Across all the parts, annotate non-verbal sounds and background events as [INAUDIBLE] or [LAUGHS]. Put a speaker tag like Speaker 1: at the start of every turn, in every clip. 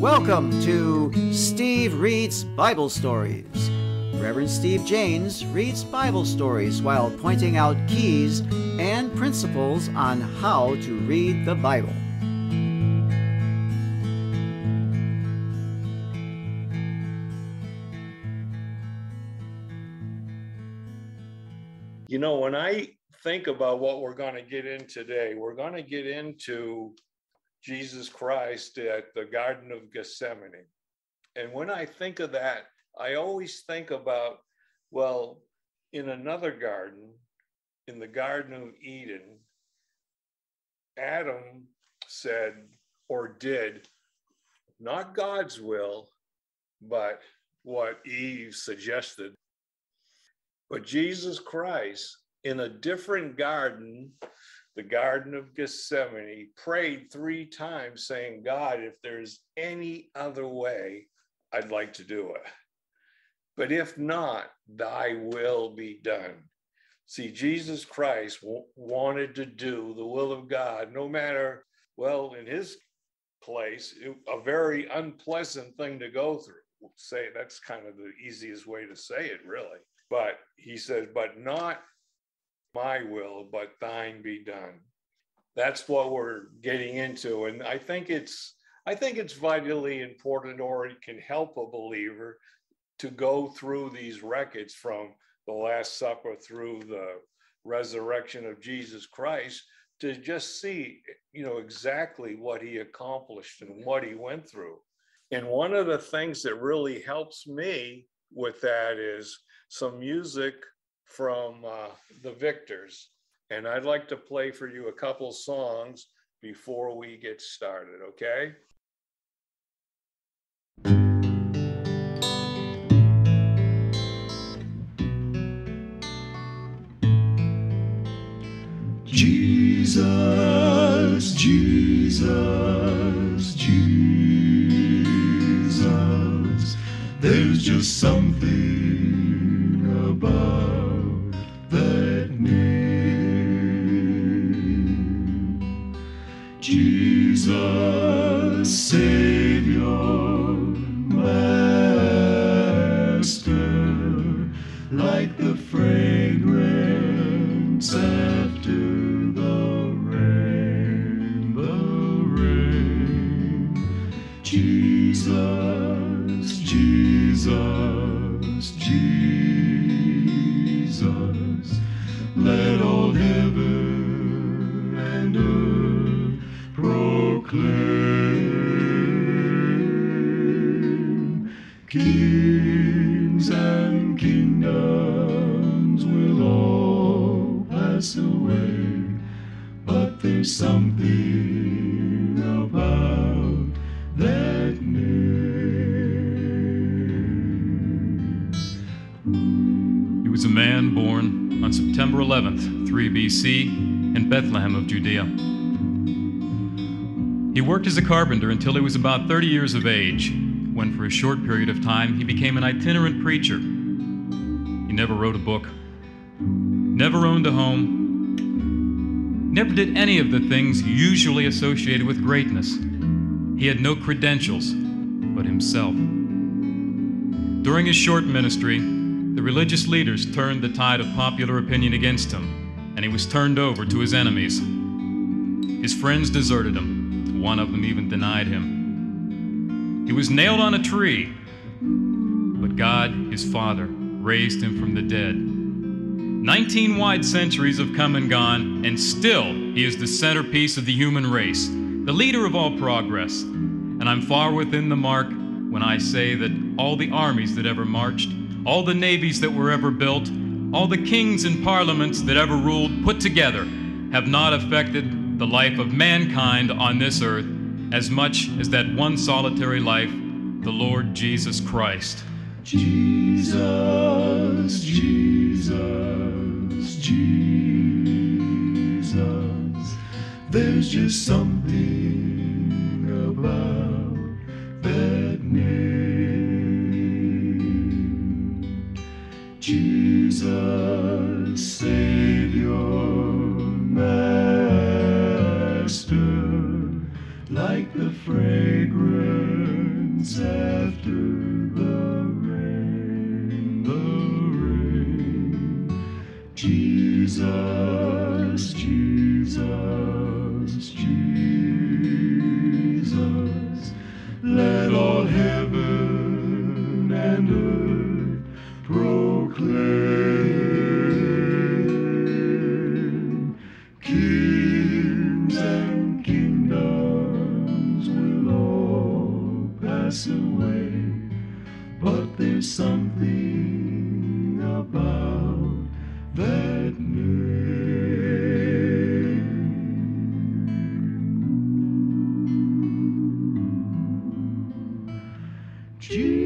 Speaker 1: Welcome to Steve Reads Bible Stories. Reverend Steve Jaynes reads Bible stories while pointing out keys and principles on how to read the Bible.
Speaker 2: You know, when I think about what we're going to get in today, we're going to get into Jesus Christ at the Garden of Gethsemane. And when I think of that, I always think about, well, in another garden, in the Garden of Eden, Adam said or did not God's will, but what Eve suggested. But Jesus Christ, in a different garden, the Garden of Gethsemane, prayed three times saying, God, if there's any other way, I'd like to do it. But if not, thy will be done. See, Jesus Christ wanted to do the will of God, no matter, well, in his place, it, a very unpleasant thing to go through. Say that's kind of the easiest way to say it, really. But he says, but not my will, but thine be done. That's what we're getting into. And I think it's I think it's vitally important or it can help a believer to go through these records from the Last Supper through the resurrection of Jesus Christ to just see, you know, exactly what he accomplished and what he went through. And one of the things that really helps me with that is some music from uh, the Victors. And I'd like to play for you a couple songs before we get started, okay? Jesus, Jesus, Jesus, there's just something Jesus, Jesus, Jesus, let all heaven
Speaker 3: BC, in Bethlehem of Judea. He worked as a carpenter until he was about 30 years of age, when for a short period of time he became an itinerant preacher. He never wrote a book, never owned a home, never did any of the things usually associated with greatness. He had no credentials but himself. During his short ministry, the religious leaders turned the tide of popular opinion against him, and he was turned over to his enemies. His friends deserted him, one of them even denied him. He was nailed on a tree, but God, his Father, raised him from the dead. Nineteen wide centuries have come and gone, and still he is the centerpiece of the human race, the leader of all progress. And I'm far within the mark when I say that all the armies that ever marched, all the navies that were ever built, all the kings and parliaments that ever ruled put together have not affected the life of mankind on this earth as much as that one solitary life, the Lord Jesus Christ.
Speaker 2: Jesus, Jesus, Jesus, there's just something about that name. Jesus, Savior, Master, like the fragrance
Speaker 4: after the rain, the rain. Jesus, Jesus, Jesus.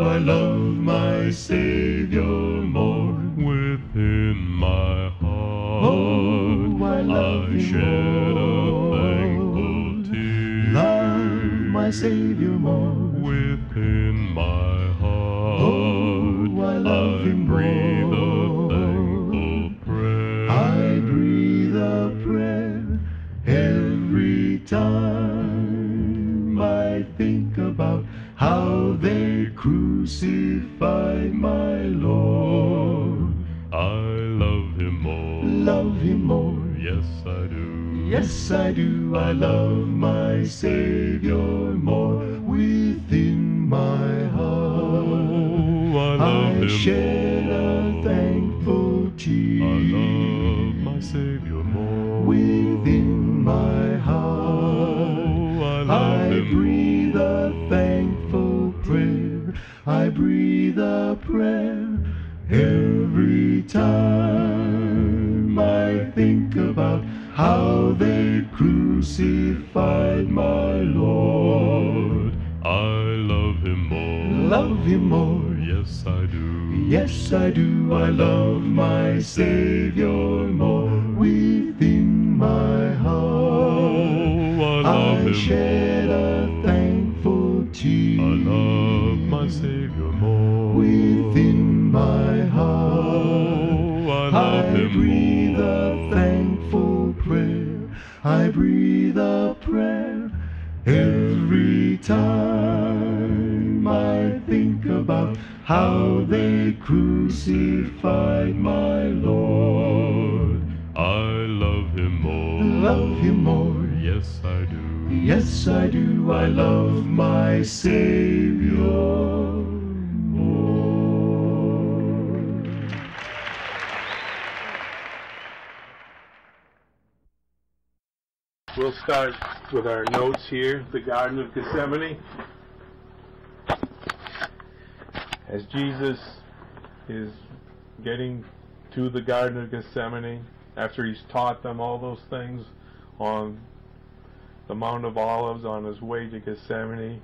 Speaker 4: I
Speaker 5: do.
Speaker 4: Crucified my Lord.
Speaker 5: I love him more.
Speaker 4: Love him more.
Speaker 5: Yes, I do.
Speaker 4: Yes, I do. I love my Savior more within my heart.
Speaker 5: Oh, I love
Speaker 4: I
Speaker 5: him more.
Speaker 4: Time I think about how they crucified my Lord.
Speaker 5: I love him more.
Speaker 4: Love him more.
Speaker 5: Yes, I do.
Speaker 4: Yes, I do. I love my Savior more within my heart.
Speaker 5: Oh, I love
Speaker 4: I
Speaker 5: him
Speaker 4: shed a thankful tear.
Speaker 5: I love my Savior I
Speaker 4: breathe a prayer every time I think about how they crucified my Lord.
Speaker 5: I love him more.
Speaker 4: Love him more.
Speaker 5: Yes, I do.
Speaker 4: Yes, I do. I love my Savior
Speaker 6: start with our notes here, the Garden of Gethsemane. As Jesus is getting to the Garden of Gethsemane, after he's taught them all those things on the Mount of Olives on his way to Gethsemane,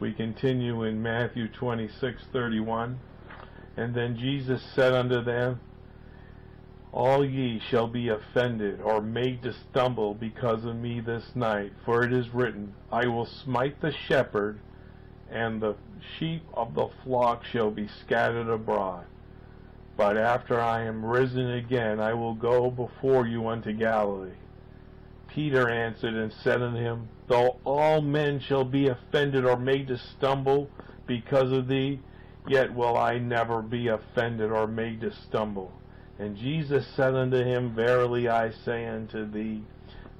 Speaker 6: we continue in Matthew 26:31. And then Jesus said unto them, all ye shall be offended or made to stumble because of me this night, for it is written, I will smite the shepherd, and the sheep of the flock shall be scattered abroad. But after I am risen again, I will go before you unto Galilee. Peter answered and said unto him, Though all men shall be offended or made to stumble because of thee, yet will I never be offended or made to stumble. And Jesus said unto him, Verily I say unto thee,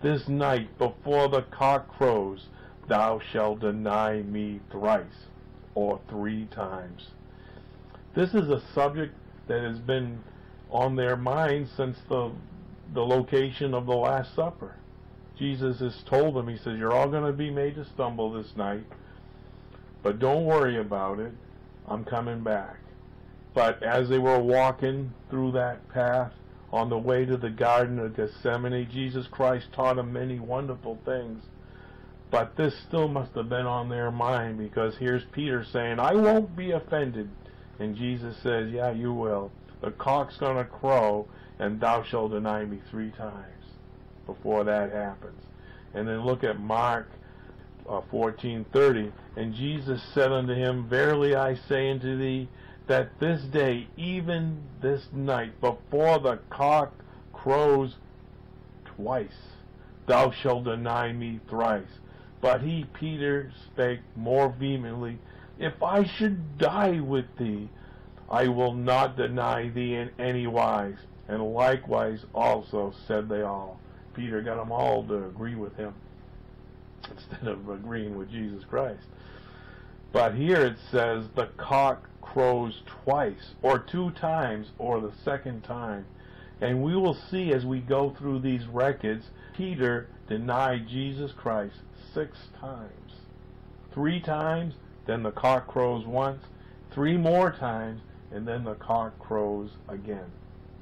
Speaker 6: this night before the cock crows, thou shalt deny me thrice, or three times. This is a subject that has been on their minds since the the location of the Last Supper. Jesus has told them, he says, you're all going to be made to stumble this night, but don't worry about it. I'm coming back. But as they were walking through that path on the way to the Garden of Gethsemane, Jesus Christ taught them many wonderful things. But this still must have been on their mind because here's Peter saying, I won't be offended. And Jesus says, yeah, you will. The cock's going to crow and thou shalt deny me three times before that happens. And then look at Mark uh, 14:30. And Jesus said unto him, Verily I say unto thee, that this day, even this night, before the cock crows twice, thou shalt deny me thrice. But he, Peter, spake more vehemently, If I should die with thee, I will not deny thee in any wise. And likewise also said they all. Peter got them all to agree with him instead of agreeing with Jesus Christ. But here it says the cock crows twice, or two times, or the second time. And we will see as we go through these records, Peter denied Jesus Christ six times. Three times, then the cock crows once, three more times, and then the cock crows again,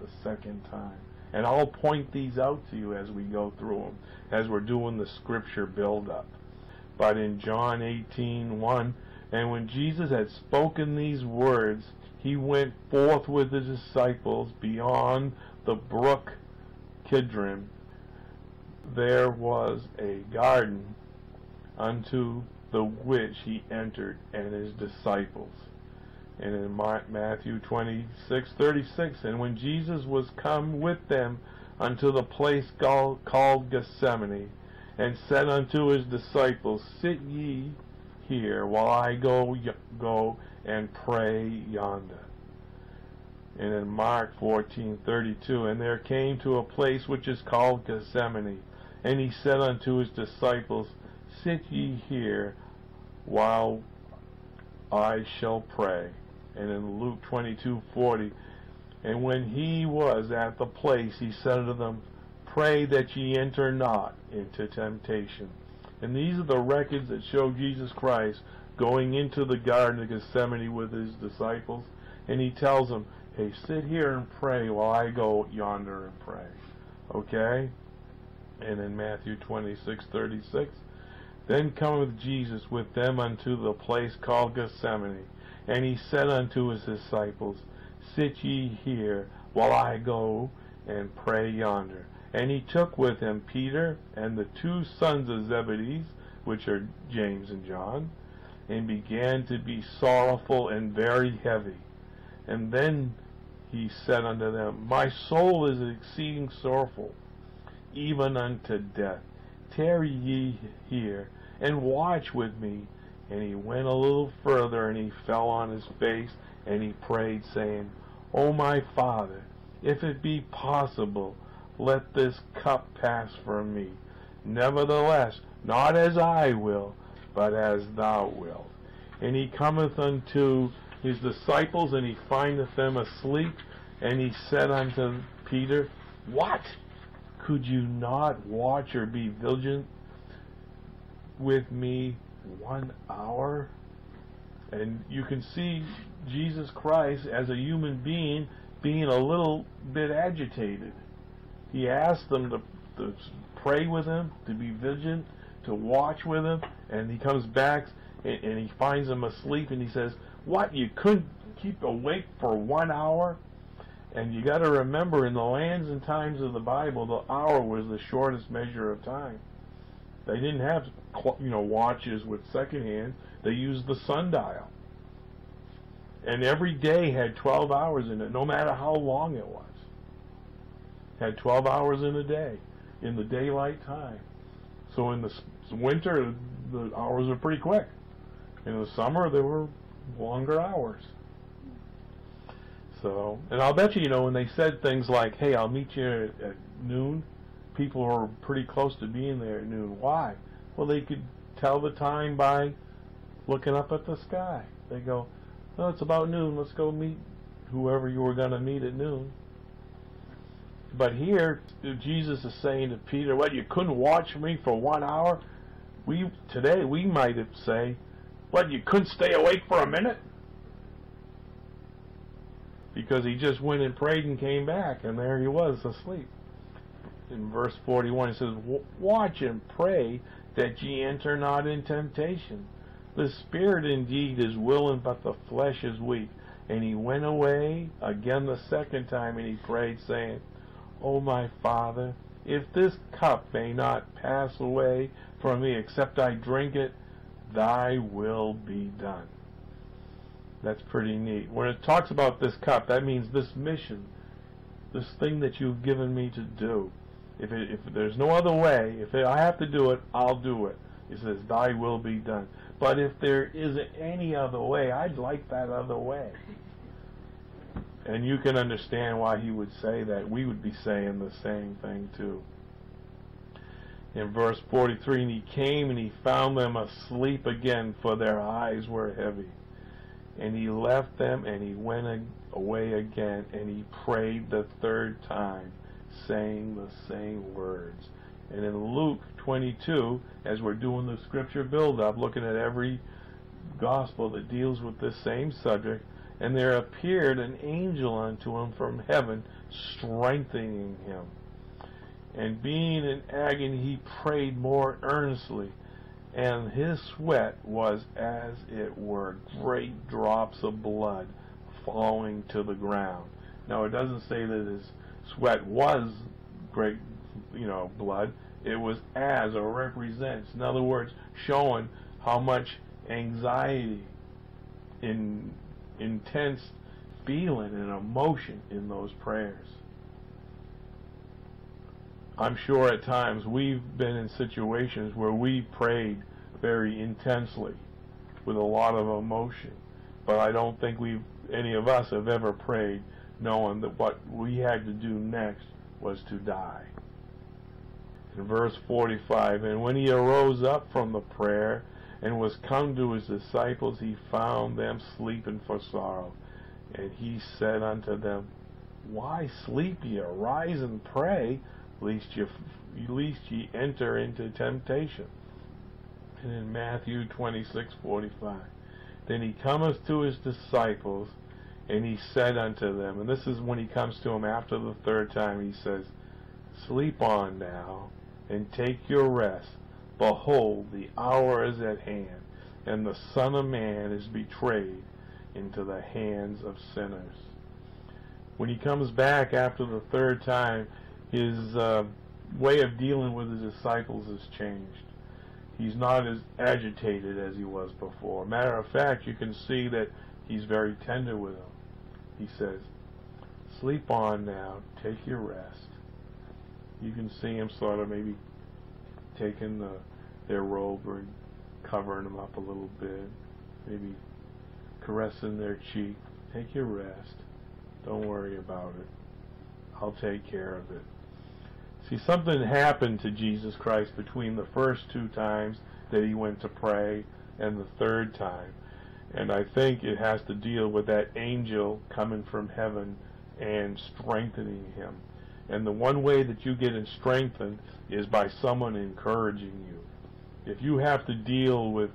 Speaker 6: the second time. And I'll point these out to you as we go through them, as we're doing the scripture build-up. But in John 18:1, and when Jesus had spoken these words, he went forth with his disciples beyond the brook Kidron. There was a garden unto the which he entered and his disciples. And in Matthew 26:36, and when Jesus was come with them unto the place called Gethsemane, and said unto his disciples, Sit ye here while I go go and pray yonder. And in Mark 14:32, and there came to a place which is called Gethsemane, and he said unto his disciples, Sit ye here while I shall pray. And in Luke 22:40, and when he was at the place, he said unto them, Pray that ye enter not into temptation. And these are the records that show Jesus Christ going into the Garden of Gethsemane with his disciples. And he tells them, hey, sit here and pray while I go yonder and pray. Okay? And in Matthew 26, 36, Then cometh Jesus with them unto the place called Gethsemane. And he said unto his disciples, Sit ye here while I go and pray yonder. And he took with him Peter and the two sons of Zebedee, which are James and John, and began to be sorrowful and very heavy. And then he said unto them, My soul is exceeding sorrowful, even unto death. Tarry ye here, and watch with me. And he went a little further, and he fell on his face, and he prayed, saying, O my Father, if it be possible, let this cup pass from me. Nevertheless, not as I will, but as thou wilt. And he cometh unto his disciples, and he findeth them asleep. And he said unto Peter, What? Could you not watch or be vigilant with me one hour? And you can see Jesus Christ as a human being being a little bit agitated. He asked them to, to pray with him, to be vigilant, to watch with him, and he comes back and, and he finds them asleep and he says, What, you couldn't keep awake for one hour? And you got to remember, in the lands and times of the Bible, the hour was the shortest measure of time. They didn't have, you know, watches with second hand. They used the sundial. And every day had 12 hours in it, no matter how long it was had 12 hours in a day in the daylight time. So in the winter, the hours are pretty quick. In the summer, they were longer hours. So, and I'll bet you, you know, when they said things like, hey, I'll meet you at, at noon, people were pretty close to being there at noon. Why? Well, they could tell the time by looking up at the sky. They go, oh, it's about noon. Let's go meet whoever you were going to meet at noon But here, Jesus is saying to Peter, "What you couldn't watch me for one hour?" We today we might say, "What you couldn't stay awake for a minute?" Because he just went and prayed and came back, and there he was asleep. In verse 41, he says, "Watch and pray that ye enter not in temptation. The spirit indeed is willing, but the flesh is weak." And he went away again the second time, and he prayed, saying, O my Father, if this cup may not pass away from me except I drink it, thy will be done. That's pretty neat. When it talks about this cup, that means this mission, this thing that you've given me to do. If, it, if there's no other way, if I have to do it, I'll do it. He says, thy will be done. But if there isn't any other way, I'd like that other way. And you can understand why he would say that. We would be saying the same thing too. In verse 43, and he came and he found them asleep again, for their eyes were heavy. And he left them and he went away again, and he prayed the third time, saying the same words. And in Luke 22, as we're doing the scripture build-up, looking at every gospel that deals with this same subject, and there appeared an angel unto him from heaven, strengthening him. And being in agony, he prayed more earnestly, and his sweat was as it were great drops of blood falling to the ground. Now, it doesn't say that his sweat was great, you know, blood. It was as or represents. In other words, showing how much anxiety in intense feeling and emotion in those prayers. I'm sure at times we've been in situations where we prayed very intensely with a lot of emotion, but I don't think we've any of us have ever prayed knowing that what we had to do next was to die. In verse 45, and when he arose up from the prayer, and was come to his disciples, he found them sleeping for sorrow. And he said unto them, Why sleep ye? Arise and pray, lest ye, lest ye enter into temptation. And in Matthew 26:45, then he cometh to his disciples, and he said unto them, and this is when he comes to them after the third time, he says, Sleep on now, and take your rest Behold, the hour is at hand, and the Son of Man is betrayed into the hands of sinners. When he comes back after the third time, his uh, way of dealing with his disciples has changed. He's not as agitated as he was before. Matter of fact, you can see that he's very tender with them. He says, Sleep on now, take your rest. You can see him sort of maybe taking the, their robe and covering them up a little bit, maybe caressing their cheek. Take your rest. Don't worry about it. I'll take care of it. See, something happened to Jesus Christ between the first two times that he went to pray and the third time. And I think it has to deal with that angel coming from heaven and strengthening him. And the one way that you get strengthened is by someone encouraging you. If you have to deal with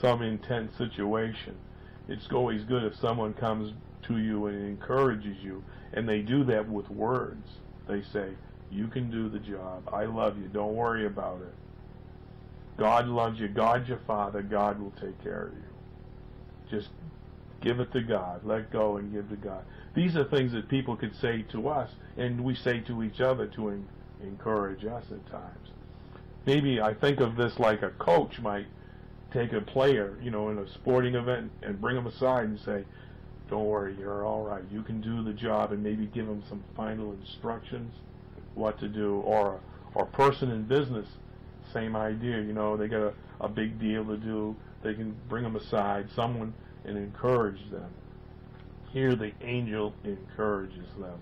Speaker 6: some intense situation, it's always good if someone comes to you and encourages you, and they do that with words. They say, you can do the job. I love you. Don't worry about it. God loves you. God's your father. God will take care of you. Just give it to God. Let go and give to God. These are things that people could say to us, and we say to each other to en encourage us at times. Maybe I think of this like a coach might take a player, you know, in a sporting event and bring them aside and say, don't worry, you're all right. You can do the job and maybe give them some final instructions what to do. Or, or a person in business, same idea. You know, they got a, a big deal to do. They can bring them aside, someone, and encourage them. Here the angel encourages them.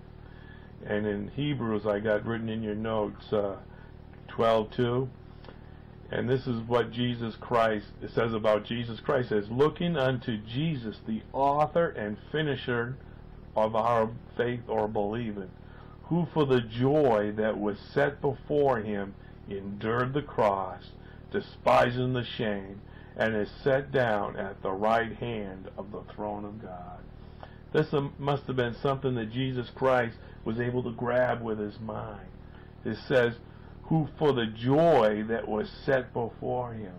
Speaker 6: And in Hebrews, I got written in your notes, uh, 12.2, and this is what Jesus Christ, it says about Jesus Christ, says, looking unto Jesus, the author and finisher of our faith or believing, who for the joy that was set before him endured the cross, despising the shame, and is set down at the right hand of the throne of God. This must have been something that Jesus Christ was able to grab with his mind. It says, who for the joy that was set before him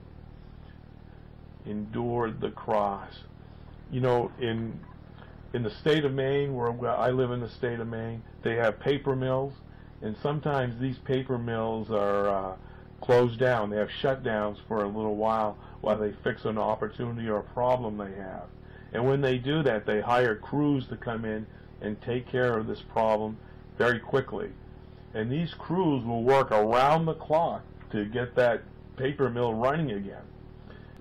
Speaker 6: endured the cross. You know, in in the state of Maine, where I live in the state of Maine, they have paper mills, and sometimes these paper mills are uh, closed down. They have shutdowns for a little while while they fix an opportunity or a problem they have. And when they do that, they hire crews to come in and take care of this problem very quickly. And these crews will work around the clock to get that paper mill running again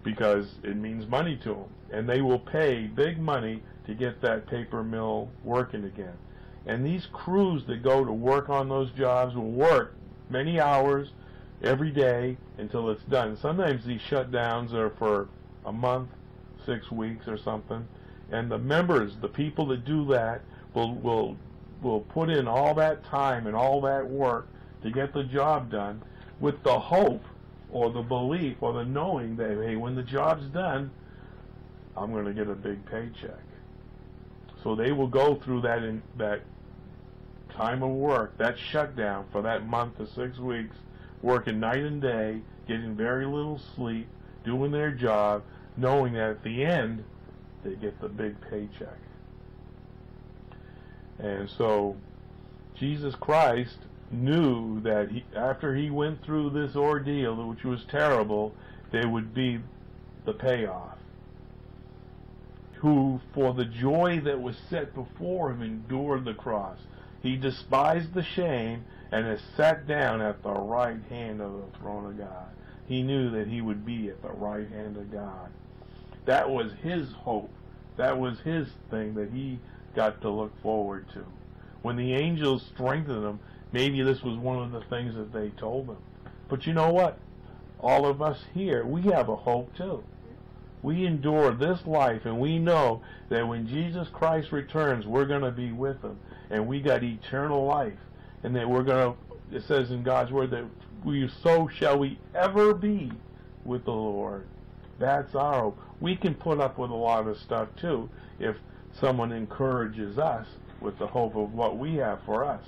Speaker 6: because it means money to them. And they will pay big money to get that paper mill working again. And these crews that go to work on those jobs will work many hours every day until it's done. Sometimes these shutdowns are for a month, six weeks or something. And the members, the people that do that, will will will put in all that time and all that work to get the job done with the hope or the belief or the knowing that hey when the job's done I'm going to get a big paycheck. So they will go through that in that time of work, that shutdown for that month to six weeks, working night and day, getting very little sleep, doing their job, knowing that at the end they get the big paycheck. And so Jesus Christ knew that he, after he went through this ordeal, which was terrible, there would be the payoff who for the joy that was set before him endured the cross. He despised the shame and has sat down at the right hand of the throne of God. He knew that he would be at the right hand of God. That was his hope. That was his thing that he got to look forward to. When the angels strengthened him, maybe this was one of the things that they told him. But you know what? All of us here, we have a hope too we endure this life and we know that when Jesus Christ returns, we're going to be with him and we got eternal life and that we're going to, it says in God's word that we so shall we ever be with the Lord. That's our hope. We can put up with a lot of stuff too if someone encourages us with the hope of what we have for us.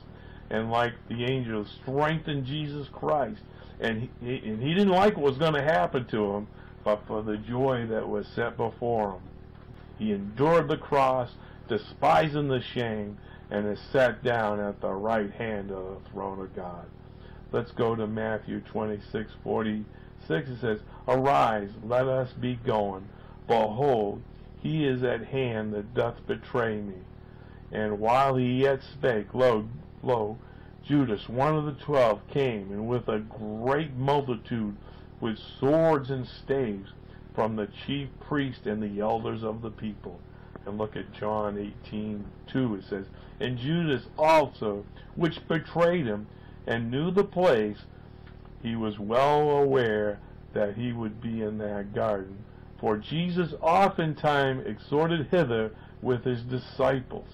Speaker 6: And like the angels strengthened Jesus Christ, and he, and he didn't like what was going to happen to him, but for the joy that was set before him. He endured the cross, despising the shame, and is sat down at the right hand of the throne of God. Let's go to Matthew 26, 46. It says, Arise, let us be going. Behold, he is at hand that doth betray me. And while he yet spake, lo, lo, Judas, one of the twelve, came, and with a great multitude with swords and staves from the chief priest and the elders of the people. And look at John 18, 2. It says, And Judas also, which betrayed him, and knew the place, he was well aware that he would be in that garden. For Jesus oftentimes exhorted hither with his disciples.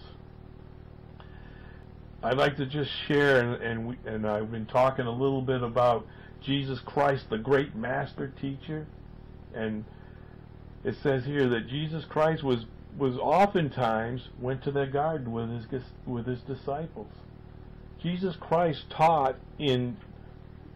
Speaker 6: I'd like to just share, and, and, we, and I've been talking a little bit about Jesus Christ, the great master teacher. And it says here that Jesus Christ was was oftentimes went to the garden with his with his disciples. Jesus Christ taught in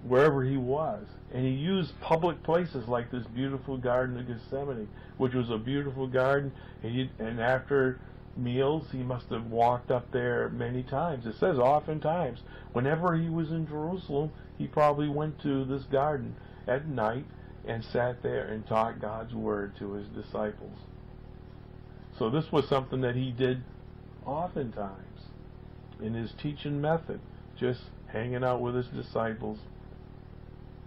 Speaker 6: wherever he was, and he used public places like this beautiful garden of Gethsemane, which was a beautiful garden. And, he, and after meals, he must have walked up there many times. It says oftentimes. Whenever he was in Jerusalem, he probably went to this garden at night and sat there and taught God's word to his disciples. So this was something that he did oftentimes in his teaching method, just hanging out with his disciples.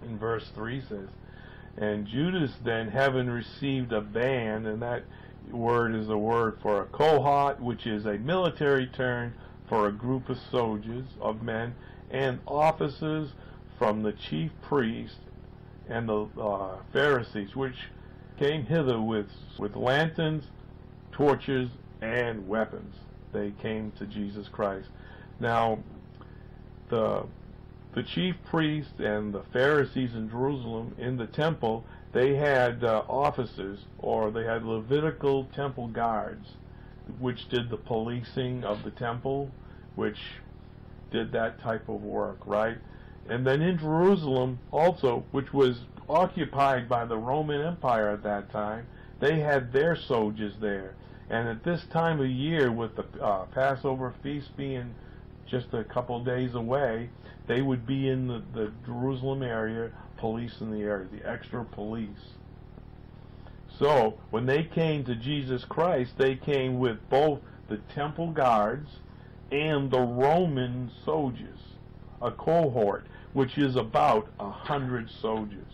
Speaker 6: In verse 3 says, And Judas then, having received a band, and that word is a word for a cohort, which is a military term for a group of soldiers, of men, and officers from the chief priests and the uh, Pharisees, which came hither with, with lanterns, torches, and weapons. They came to Jesus Christ. Now, the the chief priests and the Pharisees in Jerusalem in the temple, they had uh, officers or they had Levitical temple guards, which did the policing of the temple, which did that type of work, right? And then in Jerusalem also, which was occupied by the Roman Empire at that time, they had their soldiers there. And at this time of year, with the uh, Passover feast being just a couple days away, they would be in the, the Jerusalem area, police in the area, the extra police. So, when they came to Jesus Christ, they came with both the temple guards and the Roman soldiers, a cohort, which is about a hundred soldiers.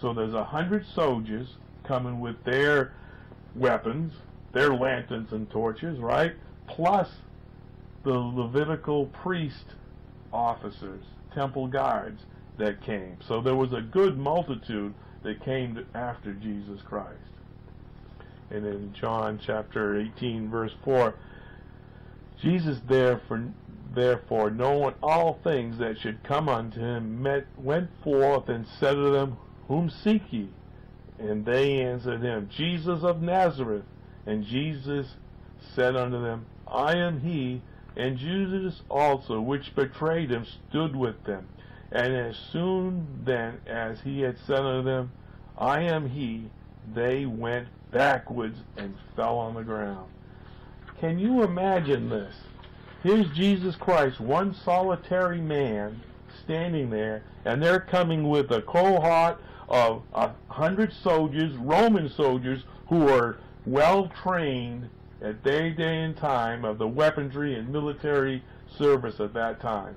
Speaker 6: So there's a hundred soldiers coming with their weapons, their lanterns and torches, right? Plus the Levitical priest officers, temple guards that came. So there was a good multitude that came after Jesus Christ. And in John chapter 18, verse 4, Jesus therefore, therefore knowing all things that should come unto him, met, went forth and said to them, Whom seek ye? And they answered him, Jesus of Nazareth. And Jesus said unto them, I am he. And Judas also, which betrayed him, stood with them. And as soon then as he had said unto them, I am he, they went backwards and fell on the ground. Can you imagine this? Here's Jesus Christ, one solitary man, standing there, and they're coming with a cohort of a hundred soldiers, Roman soldiers, who are well trained at their day and time of the weaponry and military service at that time.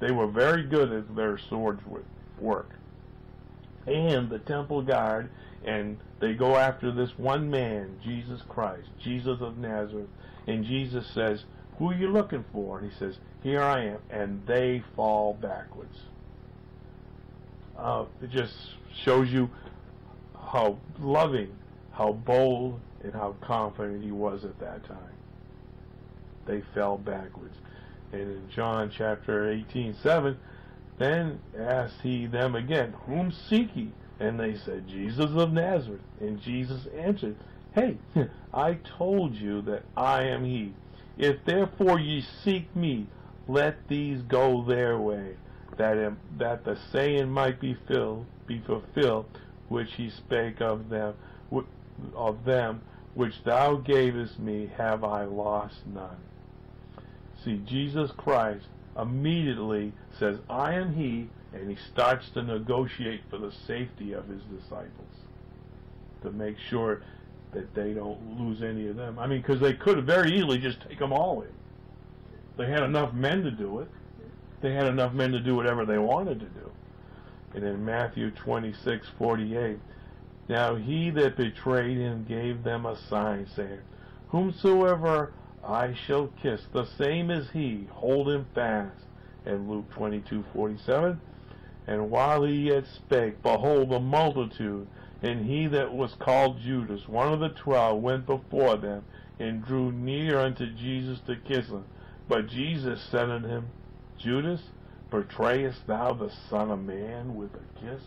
Speaker 6: They were very good at their swords work. And the temple guard, and they go after this one man, Jesus Christ, Jesus of Nazareth. And Jesus says, Who are you looking for? And he says, Here I am. And they fall backwards. Uh, it just shows you how loving, how bold, and how confident he was at that time. They fell backwards. And in John chapter 18, 7, then asked he them again, Whom seek ye? And they said, Jesus of Nazareth. And Jesus answered, Hey, [LAUGHS] I told you that I am he. If therefore ye seek me, let these go their way, that, that the saying might be filled, be fulfilled, which he spake of them, of them which thou gavest me, have I lost none. See, Jesus Christ immediately says, I am he, and he starts to negotiate for the safety of his disciples to make sure that they don't lose any of them. I mean, because they could very easily just take them all in. They had enough men to do it. They had enough men to do whatever they wanted to do. And in Matthew 26, 48, now he that betrayed him gave them a sign, saying, Whomsoever I shall kiss, the same is he, hold him fast. And Luke 22:47. And while he yet spake, behold, the multitude, and he that was called Judas, one of the twelve, went before them, and drew near unto Jesus to kiss him. But Jesus said unto him, Judas, betrayest thou the Son of Man with a kiss?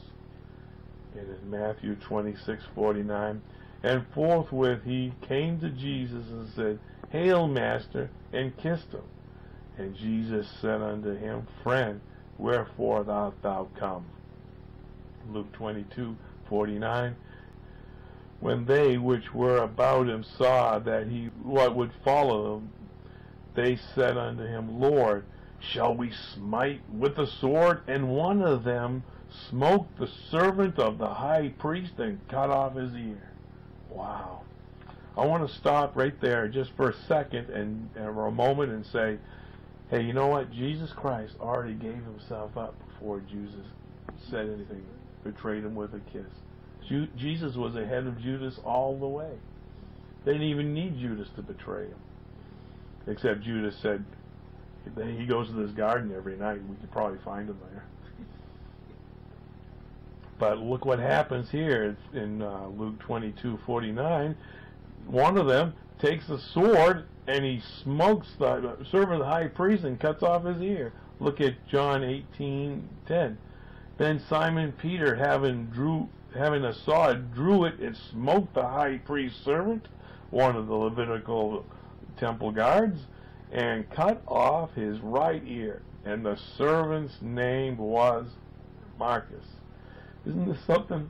Speaker 6: And in Matthew 26:49, and forthwith he came to Jesus and said, Hail, Master, and kissed him. And Jesus said unto him, Friend, wherefore art thou come? Luke 22:49. When they which were about him saw that he what would follow him, they said unto him, Lord, shall we smite with the sword? And one of them smote the servant of the high priest and cut off his ear. Wow. I want to stop right there just for a second and, and for a moment and say, hey, you know what? Jesus Christ already gave himself up before Jesus said anything, betrayed him with a kiss. Jesus was ahead of Judas all the way. They didn't even need Judas to betray him. Except Judas said, he goes to this garden every night. We could probably find him there. But look what happens here in uh, Luke 22:49. One of them takes a sword and he smokes the servant of the high priest and cuts off his ear. Look at John 18:10. Then Simon Peter, having drew having a sword, drew it and smote the high priest's servant, one of the Levitical temple guards, and cut off his right ear. And the servant's name was Malchus. Isn't this something?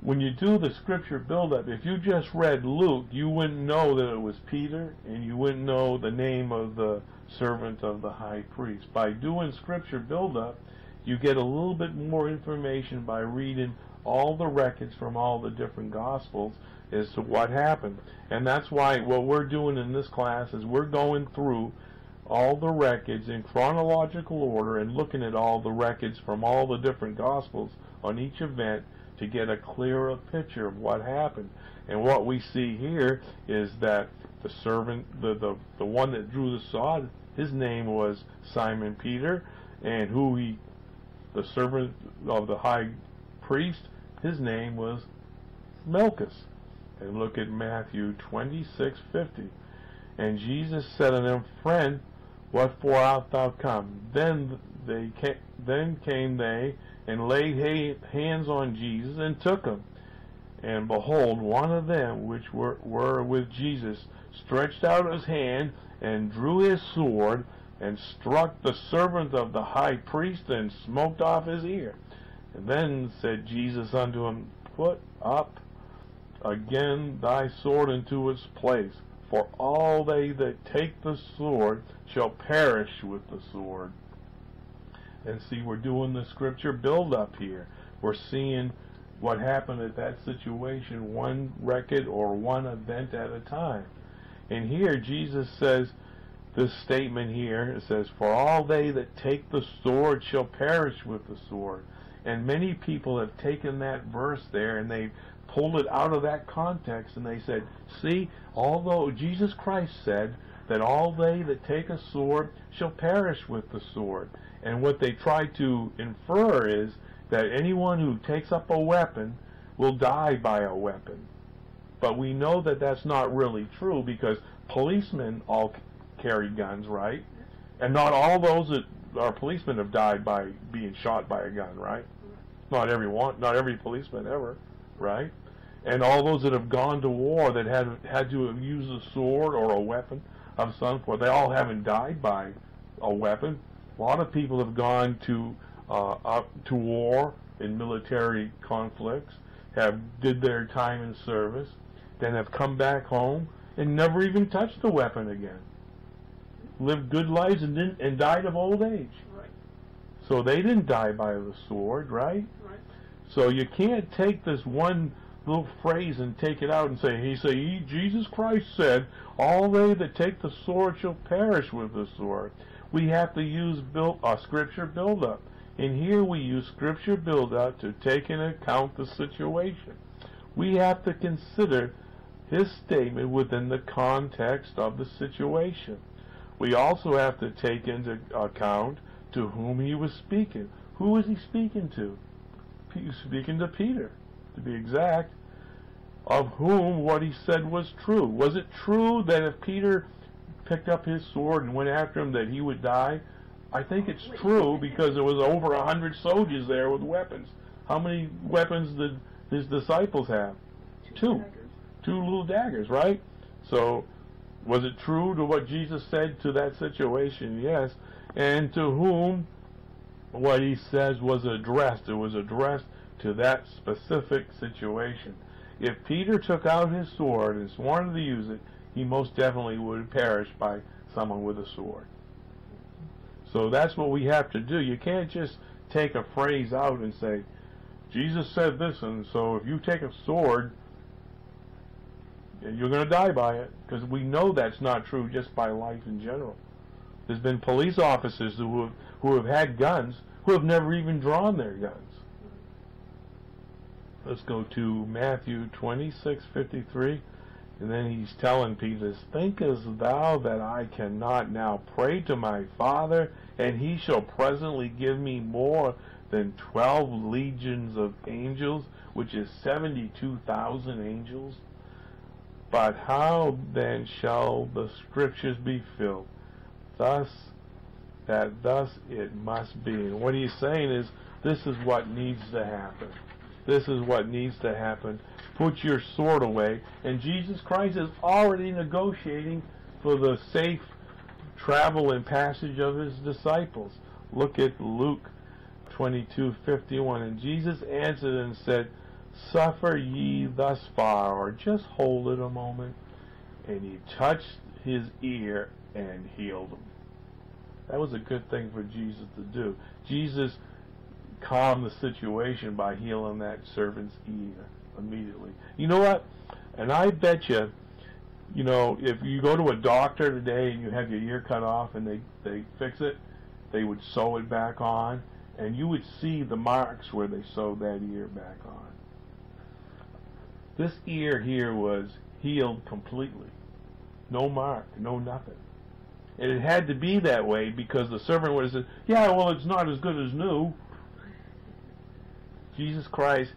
Speaker 6: When you do the scripture buildup, if you just read Luke, you wouldn't know that it was Peter, and you wouldn't know the name of the servant of the high priest. By doing scripture buildup, you get a little bit more information by reading all the records from all the different gospels as to what happened. And that's why what we're doing in this class is we're going through all the records in chronological order and looking at all the records from all the different gospels on each event to get a clearer picture of what happened. And what we see here is that the servant, the, the, the one that drew the sword, his name was Simon Peter, and who he, the servant of the high priest, his name was Malchus. And look at Matthew 26:50. And Jesus said unto them, Friend, what for art thou come? Then they came, then came they and laid hands on Jesus and took him. And behold, one of them which were, were with Jesus stretched out his hand and drew his sword and struck the servant of the high priest and smote off his ear. And then said Jesus unto him, Put up again thy sword into its place, for all they that take the sword shall perish with the sword. And see, we're doing the scripture build up here. We're seeing what happened at that situation, one record or one event at a time. And here Jesus says, this statement here, it says, For all they that take the sword shall perish with the sword. And many people have taken that verse there and they've pulled it out of that context and they said, see, although Jesus Christ said that all they that take a sword shall perish with the sword. And what they try to infer is that anyone who takes up a weapon will die by a weapon. But we know that that's not really true because policemen all carry guns, right? And not all those that are policemen have died by being shot by a gun, right? Not every one, not every policeman ever, right? And all those that have gone to war that had had to use a sword or a weapon of some sort, they all haven't died by a weapon. A lot of people have gone to uh, up to war in military conflicts, have did their time in service, then have come back home and never even touched a weapon again. Lived good lives and didn't and died of old age.
Speaker 7: Right.
Speaker 6: So they didn't die by the sword, right?
Speaker 7: Right.
Speaker 6: So you can't take this one little phrase and take it out and say, he say, he, Jesus Christ said, all they that take the sword shall perish with the sword. We have to use build, uh, scripture build-up. And here we use scripture build-up to take into account the situation. We have to consider his statement within the context of the situation. We also have to take into account to whom he was speaking. Who was he speaking to? He was speaking to Peter, to be exact, of whom what he said was true. Was it true that if Peter picked up his sword and went after him that he would die? I think it's true because there was over a hundred soldiers there with weapons. How many weapons did his disciples have? Two. Two little daggers, right? So, was it true to what Jesus said to that situation? Yes. And to whom what he says was addressed. It was addressed to that specific situation. If Peter took out his sword and sworn to use it, he most definitely would perish by someone with a sword. So that's what we have to do. You can't just take a phrase out and say, Jesus said this, and so if you take a sword, you're going to die by it. Because we know that's not true just by life in general. There's been police officers who have, who have had guns who have never even drawn their guns. Let's go to Matthew 26:53, and then he's telling Peter, "Thinkest thou that I cannot now pray to my Father, and he shall presently give me more than twelve legions of angels, which is seventy-two thousand angels? But how then shall the scriptures be filled? Thus that thus it must be. And what he's saying is, this is what needs to happen. This is what needs to happen. Put your sword away. And Jesus Christ is already negotiating for the safe travel and passage of his disciples. Look at Luke 22:51. And Jesus answered and said, Suffer ye thus far, or just hold it a moment. And he touched his ear and healed him. That was a good thing for Jesus to do. Jesus calmed the situation by healing that servant's ear immediately. You know what? And I bet you, you know, if you go to a doctor today and you have your ear cut off and they, they fix it, they would sew it back on, and you would see the marks where they sewed that ear back on. This ear here was healed completely. No mark, no nothing. And it had to be that way because the servant would have said, yeah, well, it's not as good as new. Jesus Christ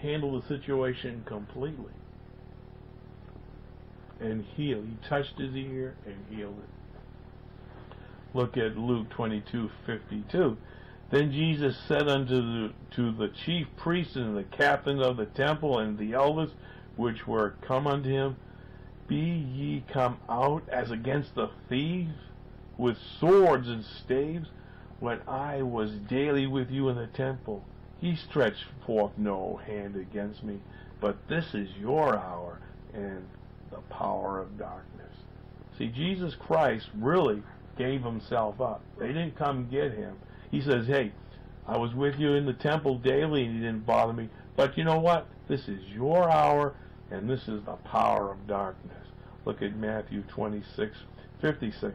Speaker 6: handled the situation completely. And healed. He touched his ear and healed it. Look at Luke 22:52. Then Jesus said unto the, to the chief priests and the captain of the temple and the elders which were come unto him, Be ye come out as against the thieves with swords and staves, when I was daily with you in the temple? He stretched forth no hand against me, but this is your hour and the power of darkness. See, Jesus Christ really gave himself up. They didn't come get him. He says, hey, I was with you in the temple daily and you didn't bother me, but you know what? This is your hour and this is the power of darkness. Look at Matthew 26, 56.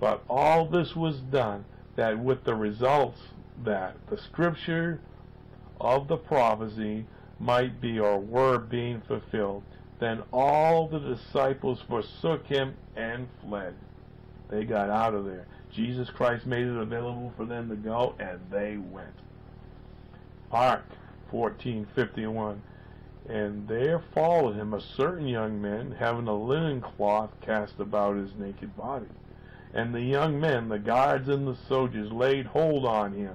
Speaker 6: But all this was done that with the results that the scripture of the prophecy might be or were being fulfilled. Then all the disciples forsook him and fled. They got out of there. Jesus Christ made it available for them to go, and they went. Mark 14:51. And there followed him a certain young man, having a linen cloth cast about his naked body. And the young men, the guards and the soldiers, laid hold on him.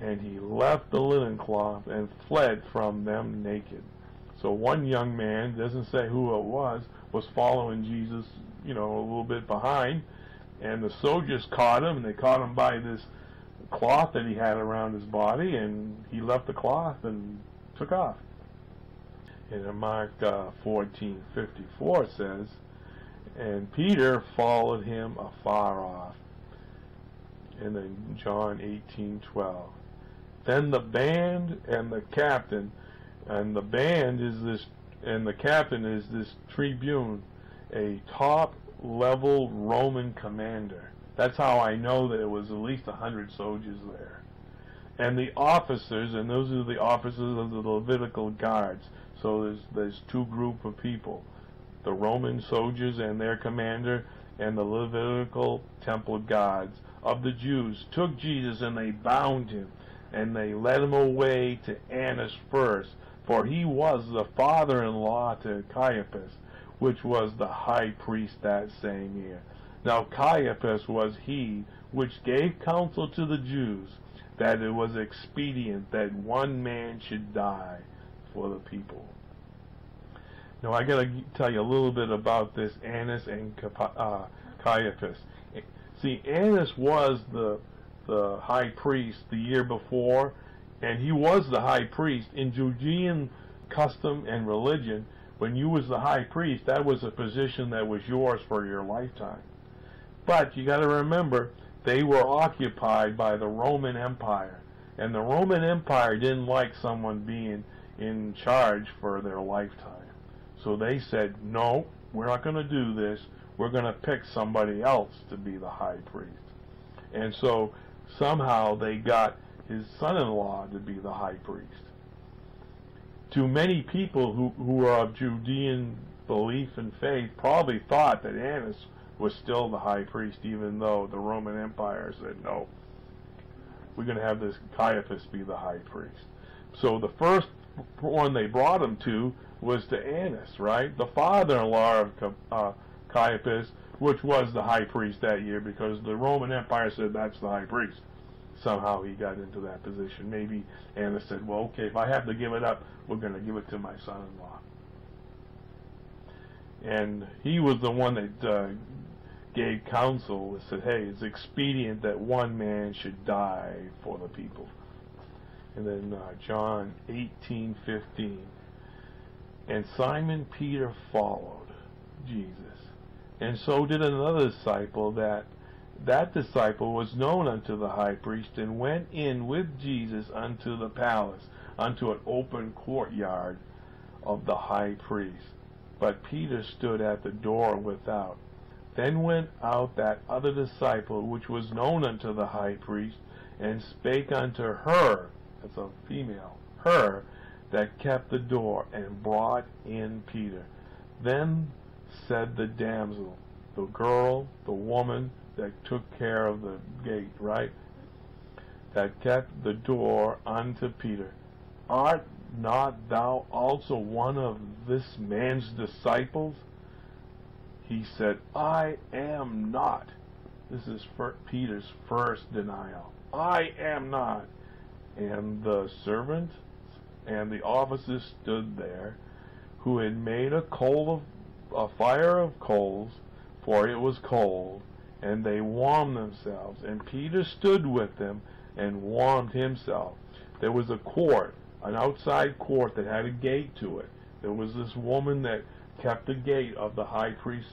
Speaker 6: And he left the linen cloth and fled from them naked. So one young man, doesn't say who it was, was following Jesus, you know, a little bit behind. And the soldiers caught him, and they caught him by this cloth that he had around his body, and he left the cloth and took off. And in Mark uh, 14:54 says, and Peter followed him afar off. And then John 18:12. Then the band and the captain, and the band is this, and the captain is this tribune, a top level Roman commander. That's how I know that it was at least a hundred soldiers there. And the officers, and those are the officers of the Levitical guards. So there's there's two group of people, the Roman soldiers and their commander, and the Levitical temple gods of the Jews took Jesus and they bound him, and they led him away to Annas first, for he was the father-in-law to Caiaphas, which was the high priest that same year. Now Caiaphas was he which gave counsel to the Jews that it was expedient that one man should die for the people. Now I got to tell you a little bit about this Annas and uh, Caiaphas. See, Annas was the the high priest the year before, and he was the high priest in Judean custom and religion. When you was the high priest, that was a position that was yours for your lifetime. But you got to remember, they were occupied by the Roman Empire, and the Roman Empire didn't like someone being in charge for their lifetime. So they said, no, we're not going to do this. We're going to pick somebody else to be the high priest. And so somehow they got his son-in-law to be the high priest. To many people who, who are of Judean belief and faith probably thought that Annas was still the high priest even though the Roman Empire said no. We're going to have this Caiaphas be the high priest. So the first one they brought him to was to Annas, right? The father-in-law of uh, Caiaphas which was the high priest that year because the Roman Empire said that's the high priest. Somehow he got into that position. Maybe Annas said, well, okay, if I have to give it up, we're going to give it to my son-in-law. And he was the one that uh, gave counsel that said, hey, it's expedient that one man should die for the people. And then uh, John 18:15. And Simon Peter followed Jesus. And so did another disciple that that disciple was known unto the high priest and went in with Jesus unto the palace, unto an open courtyard of the high priest. But Peter stood at the door without. Then went out that other disciple which was known unto the high priest, and spake unto her, that's a female, her that kept the door, and brought in Peter. Then said the damsel, the girl, the woman that took care of the gate, right? That kept the door unto Peter. Art not thou also one of this man's disciples? He said, I am not. This is Peter's first denial. I am not. And the servant and the officers stood there, who had made a coal of a fire of coals, for it was cold, and they warmed themselves. And Peter stood with them and warmed himself. There was a court, an outside court that had a gate to it. There was this woman that kept the gate of the high priest.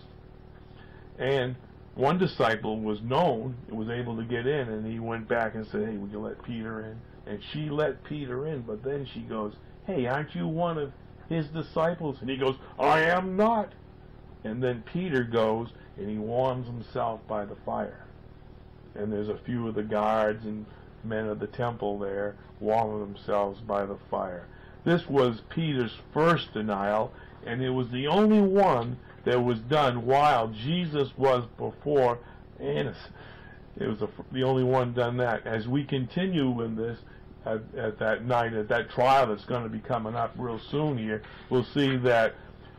Speaker 6: And one disciple was known, it was able to get in, and he went back and said, hey, would you let Peter in? And she let Peter in, but then she goes, hey, aren't you one of his disciples? And he goes, I am not. And then Peter goes and he warms himself by the fire. And there's a few of the guards and men of the temple there warming themselves by the fire. This was Peter's first denial, and it was the only one that was done while Jesus was before Annas. It was the, only one done that. As we continue in this, at, at that night, at that trial that's going to be coming up real soon here, we'll see that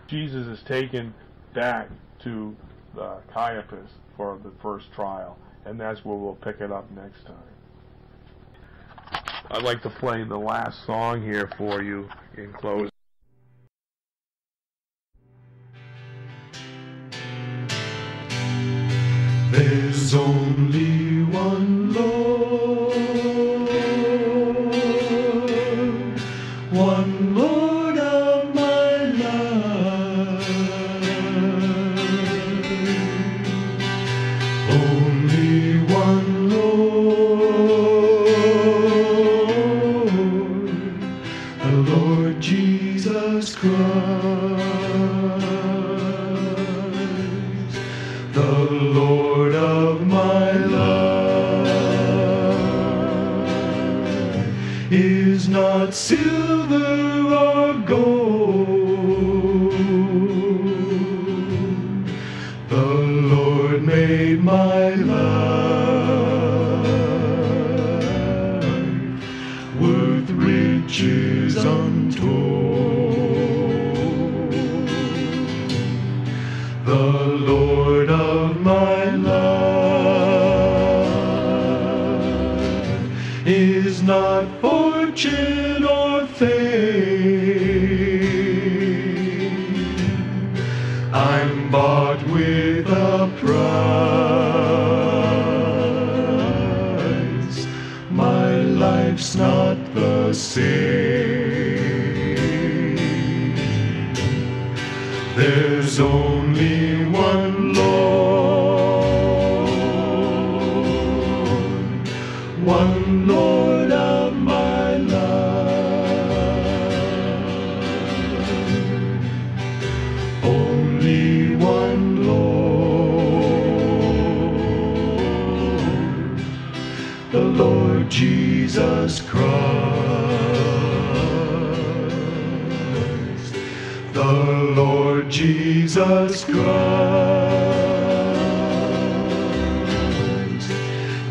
Speaker 6: Jesus is taken back to uh, Caiaphas for the first trial, and that's where we'll pick it up next time. I'd like to play the last song here for you in closing.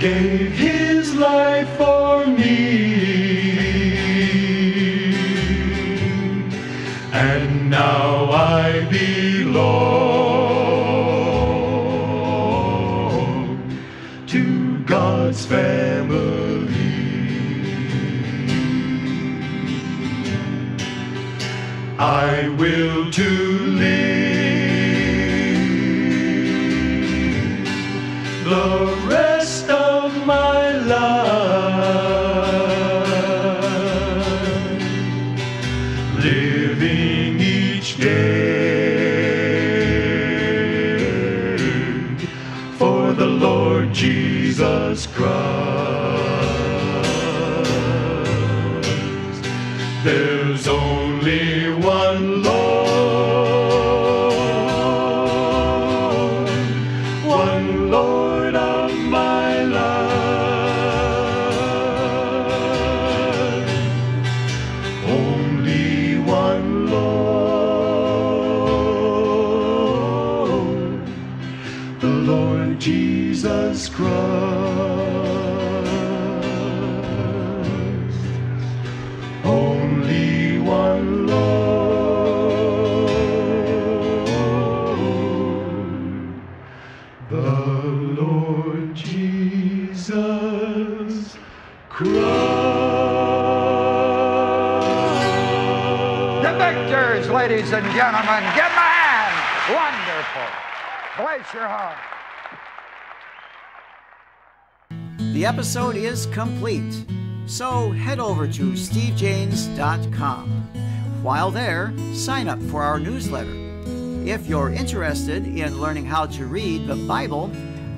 Speaker 4: Gave his
Speaker 7: ladies and gentlemen. Give them a hand. Wonderful. Bless your heart.
Speaker 1: The episode is complete, so head over to stevejaynes.com. While there, sign up for our newsletter. If you're interested in learning how to read the Bible,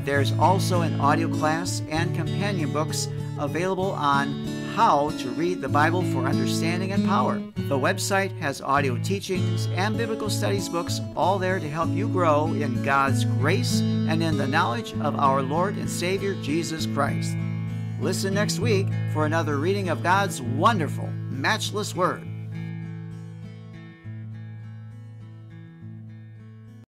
Speaker 1: there's also an audio class and companion books available on how to read the Bible for understanding and power. The website has audio teachings and biblical studies books all there to help you grow in God's grace and in the knowledge of our Lord and Savior Jesus Christ. Listen next week for another reading of God's wonderful, matchless Word.